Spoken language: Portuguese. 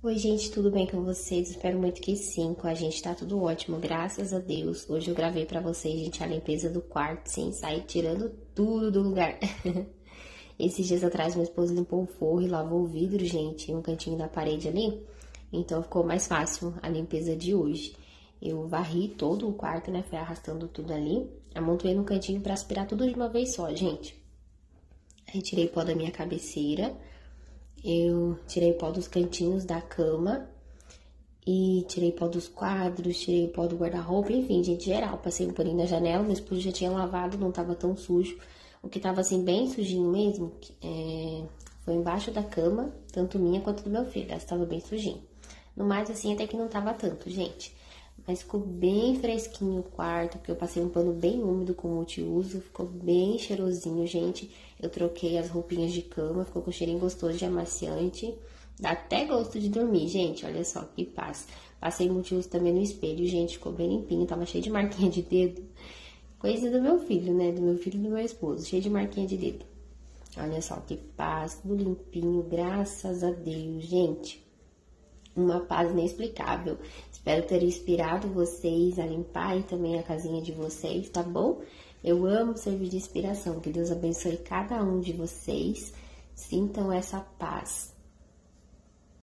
Oi, gente, tudo bem com vocês? Espero muito que sim. Com a gente tá tudo ótimo, graças a Deus. Hoje eu gravei para vocês, gente, a limpeza do quarto, sem sair tirando tudo do lugar. Esses dias atrás, meu esposo limpou o forro e lavou o vidro, gente, um cantinho da parede ali. Então ficou mais fácil a limpeza de hoje. Eu varri todo o quarto, né? Fui arrastando tudo ali. Amontoei no cantinho para aspirar tudo de uma vez só, gente. Retirei pó da minha cabeceira eu tirei pó dos cantinhos da cama e tirei pó dos quadros, tirei pó do guarda-roupa, enfim, gente, geral. Passei um paninho na janela, meu esposo já tinha lavado, não tava tão sujo. O que tava assim, bem sujinho mesmo, é, foi embaixo da cama, tanto minha quanto do meu filho, estava bem sujinho. No mais, assim, até que não tava tanto, gente. Mas ficou bem fresquinho o quarto, porque eu passei um pano bem úmido com multiuso, ficou bem cheirosinho, gente. Eu troquei as roupinhas de cama, ficou com cheirinho gostoso de amaciante. Dá até gosto de dormir, gente, olha só que paz. Passei multiuso também no espelho, gente, ficou bem limpinho, tava cheio de marquinha de dedo. Coisa do meu filho, né, do meu filho e do meu esposo, cheio de marquinha de dedo. Olha só que paz, tudo limpinho, graças a Deus, gente uma paz inexplicável. Espero ter inspirado vocês a limpar e também a casinha de vocês, tá bom? Eu amo servir de inspiração. Que Deus abençoe cada um de vocês. Sintam essa paz.